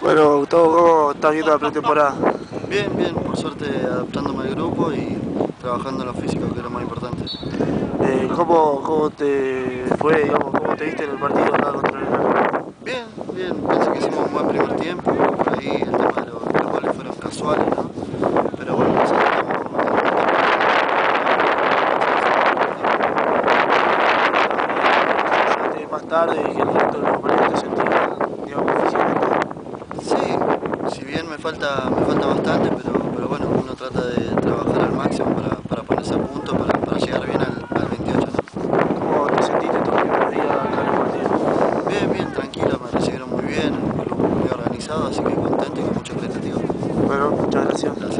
Bueno, Gustavo, ¿cómo estás viendo la pretemporada? Bien, bien, por suerte adaptándome al grupo y trabajando en lo físico, que es lo más importante. Eh, ¿cómo, ¿Cómo te fue, digamos, cómo te viste en el partido acá contra el? Bien, bien, pienso que hicimos un buen primer tiempo, por ahí el tema de los, goles fueron casuales, ¿no? Pero bueno, nosotros estamos Sentiste más tarde que el resto de me falta, me falta bastante, pero, pero bueno, uno trata de trabajar al máximo para, para ponerse a punto, para, llegar bien al, al 28. ¿no? ¿Cómo te sentiste estos primeros días del partido? Bien, bien, tranquilo, me recibieron muy bien, un club muy organizado, así que contento y con mucha expectativa. Bueno, muchas gracias. gracias.